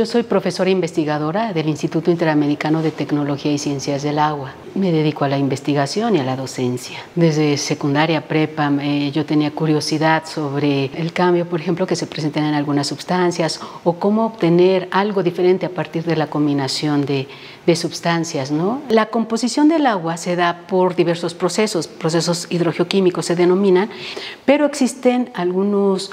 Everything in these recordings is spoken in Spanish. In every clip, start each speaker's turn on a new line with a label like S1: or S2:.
S1: Yo soy profesora investigadora del Instituto Interamericano de Tecnología y Ciencias del Agua. Me dedico a la investigación y a la docencia. Desde secundaria, prepa, yo tenía curiosidad sobre el cambio, por ejemplo, que se presentan en algunas sustancias o cómo obtener algo diferente a partir de la combinación de, sustancias. ¿no? La composición del agua se da por diversos procesos, procesos hidrogeoquímicos se denominan, pero existen algunos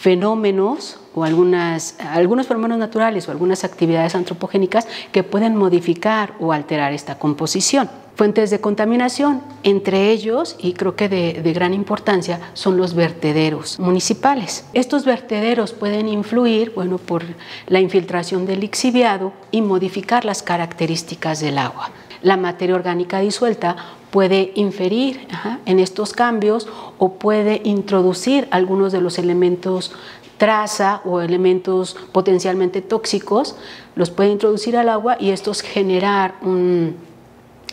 S1: fenómenos o algunas, algunos fenómenos naturales o algunas actividades antropogénicas que pueden modificar o alterar esta composición. Fuentes de contaminación, entre ellos, y creo que de, gran importancia, son los vertederos municipales. Estos vertederos pueden influir, bueno, por la infiltración del lixiviado y modificar las características del agua. La materia orgánica disuelta puede inferir en estos cambios o puede introducir algunos de los elementos traza o elementos potencialmente tóxicos, los puede introducir al agua y estos generar un,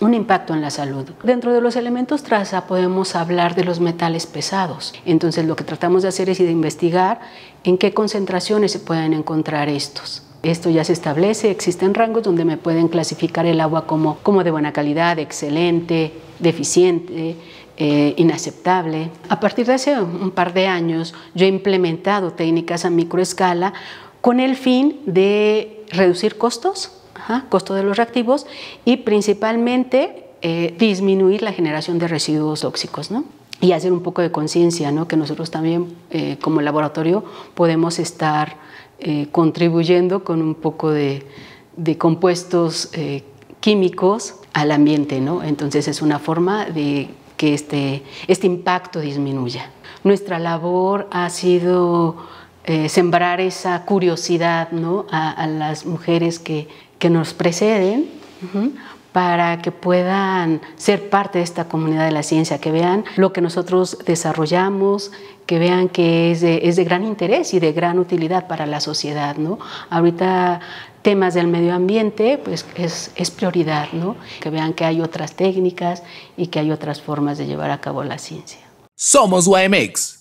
S1: un impacto en la salud. Dentro de los elementos traza podemos hablar de los metales pesados. Entonces lo que tratamos de hacer es de investigar en qué concentraciones se pueden encontrar estos. Esto ya se establece, existen rangos donde me pueden clasificar el agua como, como de buena calidad, excelente, deficiente, eh, inaceptable. A partir de hace un par de años yo he implementado técnicas a microescala con el fin de reducir costos, ajá, costo de los reactivos y principalmente eh, disminuir la generación de residuos tóxicos. ¿no? y hacer un poco de conciencia, ¿no? que nosotros también eh, como laboratorio podemos estar eh, contribuyendo con un poco de, de compuestos eh, químicos al ambiente. ¿no? Entonces es una forma de que este, este impacto disminuya. Nuestra labor ha sido eh, sembrar esa curiosidad ¿no? a, las mujeres que, que nos preceden. Para que puedan ser parte de esta comunidad de la ciencia, que vean lo que nosotros desarrollamos, que vean que es de, gran interés y de gran utilidad para la sociedad. ¿no? Ahorita temas del medio ambiente pues es, es prioridad, ¿no? que vean que hay otras técnicas y que hay otras formas de llevar a cabo la ciencia.
S2: Somos YMX.